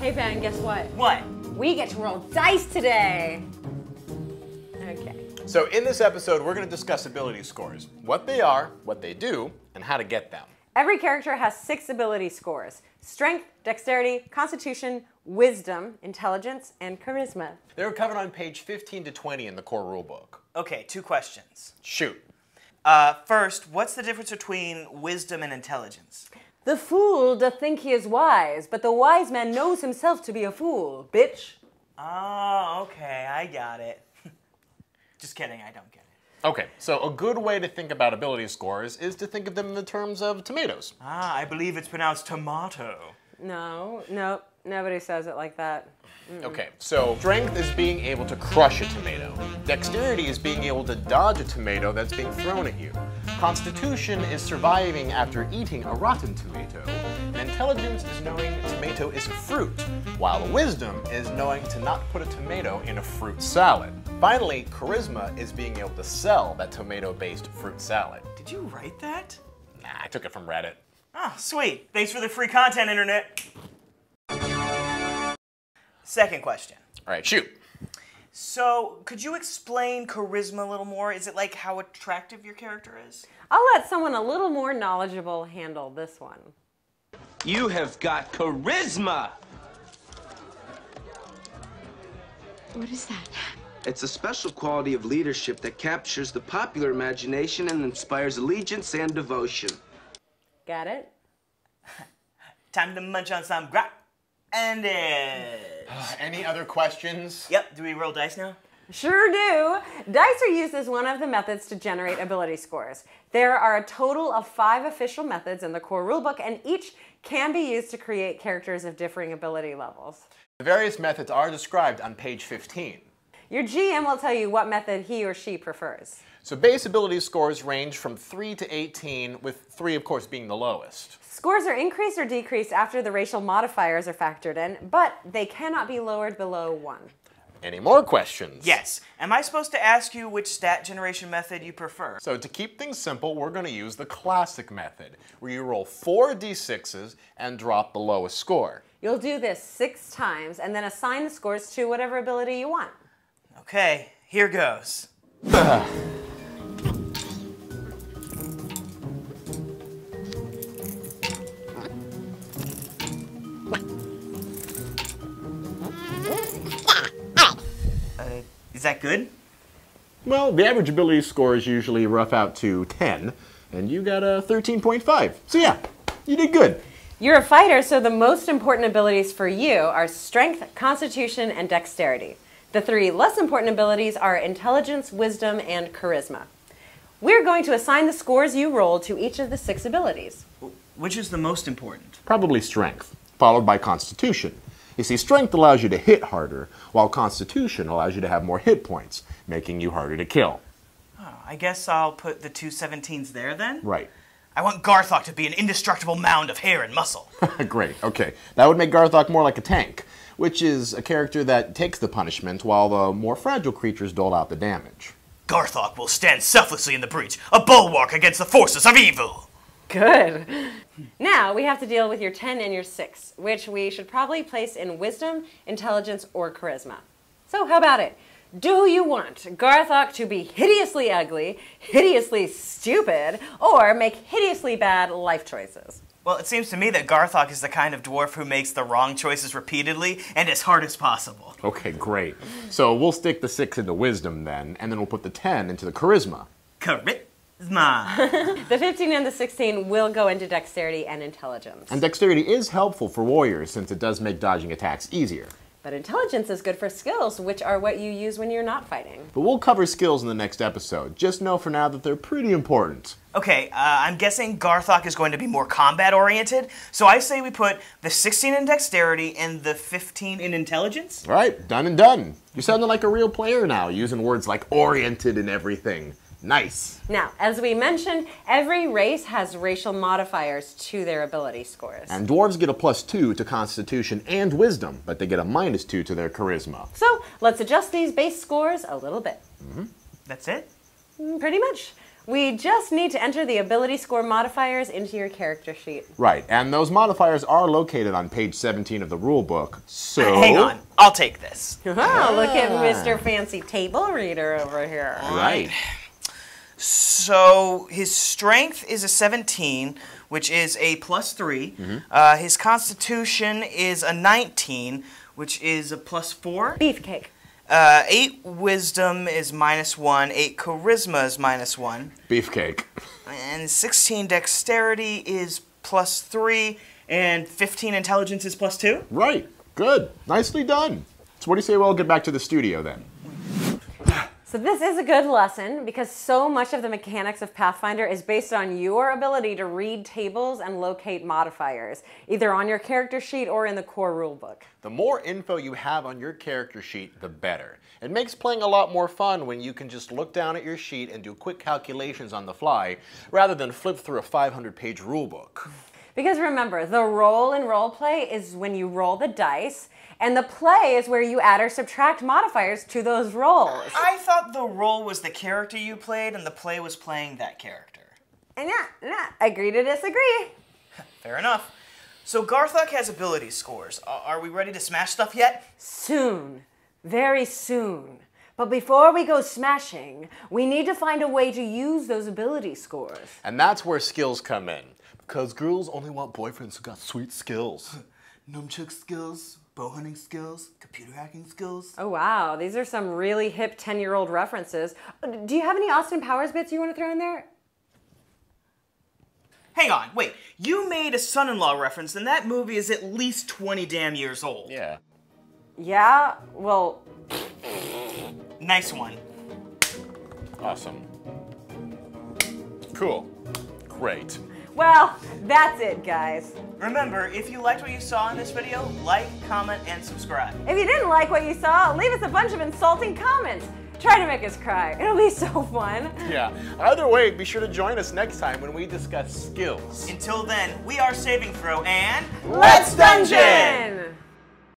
Hey Ben, guess what? What? We get to roll dice today. Okay. So in this episode, we're going to discuss ability scores, what they are, what they do, and how to get them. Every character has six ability scores strength, dexterity, constitution, wisdom, intelligence, and charisma. They're covered on page 15 to 20 in the core rulebook. Okay, two questions. Shoot. Uh, first, what's the difference between wisdom and intelligence? The fool doth think he is wise, but the wise man knows himself to be a fool, bitch. Oh, okay, I got it. Just kidding, I don't get it. Okay, so a good way to think about ability scores is to think of them in the terms of tomatoes. Ah, I believe it's pronounced tomato. No, no, nobody says it like that. Okay, so strength is being able to crush a tomato. Dexterity is being able to dodge a tomato that's being thrown at you. Constitution is surviving after eating a rotten tomato. And intelligence is knowing a tomato is a fruit, while wisdom is knowing to not put a tomato in a fruit salad. Finally, charisma is being able to sell that tomato-based fruit salad. Did you write that? Nah, I took it from Reddit. Oh, sweet. Thanks for the free content, Internet. Second question. All right, shoot. So, could you explain charisma a little more? Is it like how attractive your character is? I'll let someone a little more knowledgeable handle this one. You have got charisma. What is that? It's a special quality of leadership that captures the popular imagination and inspires allegiance and devotion. Got it? Time to munch on some grap. And it. Any other questions? Yep, do we roll dice now? Sure do. Dice are used as one of the methods to generate ability scores. There are a total of five official methods in the core rulebook, and each can be used to create characters of differing ability levels. The various methods are described on page 15. Your GM will tell you what method he or she prefers. So base ability scores range from 3 to 18, with 3 of course being the lowest. Scores are increased or decreased after the racial modifiers are factored in, but they cannot be lowered below 1. Any more questions? Yes. Am I supposed to ask you which stat generation method you prefer? So to keep things simple, we're going to use the classic method, where you roll 4 d6s and drop the lowest score. You'll do this six times and then assign the scores to whatever ability you want. Okay, here goes. Uh, is that good? Well, the average ability score is usually rough out to 10, and you got a 13.5. So yeah, you did good. You're a fighter, so the most important abilities for you are strength, constitution, and dexterity. The three less important abilities are intelligence, wisdom, and charisma. We're going to assign the scores you rolled to each of the six abilities. Which is the most important? Probably strength, followed by constitution. You see, strength allows you to hit harder, while constitution allows you to have more hit points, making you harder to kill. Oh, I guess I'll put the two 17s there then. Right. I want Garthok to be an indestructible mound of hair and muscle. Great, okay. That would make Garthok more like a tank, which is a character that takes the punishment while the more fragile creatures dole out the damage. Garthok will stand selflessly in the breach, a bulwark against the forces of evil. Good. Now we have to deal with your 10 and your 6, which we should probably place in wisdom, intelligence, or charisma. So, how about it? Do you want Garthok to be hideously ugly, hideously stupid, or make hideously bad life choices? Well, it seems to me that Garthok is the kind of dwarf who makes the wrong choices repeatedly and as hard as possible. Okay, great. So we'll stick the 6 into wisdom then, and then we'll put the 10 into the charisma. Charisma. The 15 and the 16 will go into dexterity and intelligence. And dexterity is helpful for warriors since it does make dodging attacks easier. But intelligence is good for skills, which are what you use when you're not fighting. But we'll cover skills in the next episode. Just know for now that they're pretty important. okay, uh, I'm guessing Garthok is going to be more combat oriented, so I say we put the 16 in dexterity and the 15 in intelligence. All right, done and done. You're sounding like a real player now, using words like oriented and everything. Nice. Now, as we mentioned, every race has racial modifiers to their ability scores. And dwarves get a plus two to constitution and wisdom, but they get a minus two to their charisma. So let's adjust these base scores a little bit. That's it? Mm, Pretty much. We just need to enter the ability score modifiers into your character sheet. Right, and those modifiers are located on page 17 of the rule book. So Hang on, I'll take this. Oh, look at Mr. Fancy Table Reader over here. Right. So his strength is a 17, which is a plus 3. Uh, his constitution is a 19, which is a plus 4. Beefcake. Uh, 8 wisdom is minus 1. 8 charisma is minus 1. Beefcake. And 16 dexterity is plus 3. And 15 intelligence is plus 2. Right. Good. Nicely done. So what do you say we'll get back to the studio then? So this is a good lesson because so much of the mechanics of Pathfinder is based on your ability to read tables and locate modifiers, either on your character sheet or in the core rulebook. The more info you have on your character sheet, the better. It makes playing a lot more fun when you can just look down at your sheet and do quick calculations on the fly, rather than flip through a 500 page rulebook. Because remember, the roll in role play is when you roll the dice, and the play is where you add or subtract modifiers to those rolls. I thought the role was the character you played, and the play was playing that character. And yeah, yeah, agree to disagree. Fair enough. So Garthok has ability scores. Are we ready to smash stuff yet? Soon, very soon. But before we go smashing, we need to find a way to use those ability scores. And that's where skills come in. Because girls only want boyfriends who got sweet skills. Nunchuck skills, bow hunting skills, computer hacking skills. Oh wow, these are some really hip 10 year old references. Uh, Do you have any Austin Powers bits you want to throw in there? Hang on, wait. You made a son-in-law reference, and that movie is at least 20 damn years old. Yeah. Yeah, well, Nice one. Awesome. Cool. Great. well, that's it, guys. Remember, if you liked what you saw in this video, like, comment, and subscribe. If you didn't like what you saw, leave us a bunch of insulting comments. Try to make us cry. It'll be so fun. Yeah. Either way, be sure to join us next time when we discuss skills. Until then, we are Saving Throw, and... Let's dungeon!